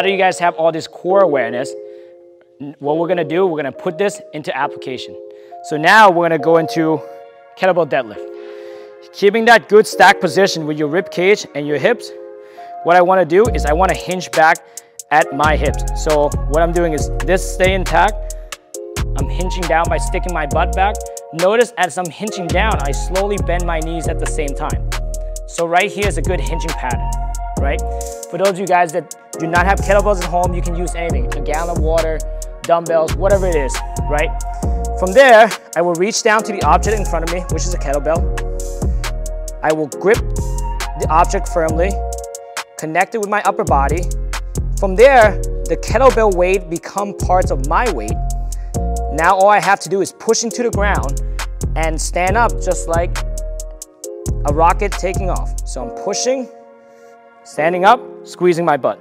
now that you guys have all this core awareness, what we're gonna do, we're gonna put this into application. So now we're gonna go into kettlebell deadlift. Keeping that good stack position with your rib cage and your hips, what I wanna do is I wanna hinge back at my hips. So what I'm doing is this stay intact. I'm hinging down by sticking my butt back. Notice as I'm hinging down, I slowly bend my knees at the same time. So right here is a good hinging pattern, right? For those of you guys that do not have kettlebells at home, you can use anything, a gallon of water, dumbbells, whatever it is, right? From there, I will reach down to the object in front of me, which is a kettlebell. I will grip the object firmly, connect it with my upper body. From there, the kettlebell weight become parts of my weight. Now all I have to do is push into the ground and stand up just like a rocket taking off. So I'm pushing, standing up, squeezing my butt.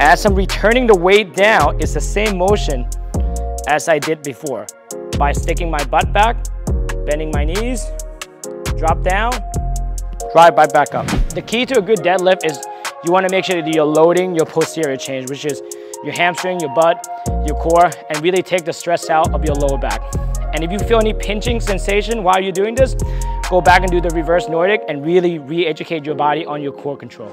As I'm returning the weight down, it's the same motion as I did before. By sticking my butt back, bending my knees, drop down, drive right back up. The key to a good deadlift is you wanna make sure that you're loading your posterior chain, which is your hamstring, your butt, your core, and really take the stress out of your lower back. And if you feel any pinching sensation while you're doing this, go back and do the reverse Nordic and really re-educate your body on your core control.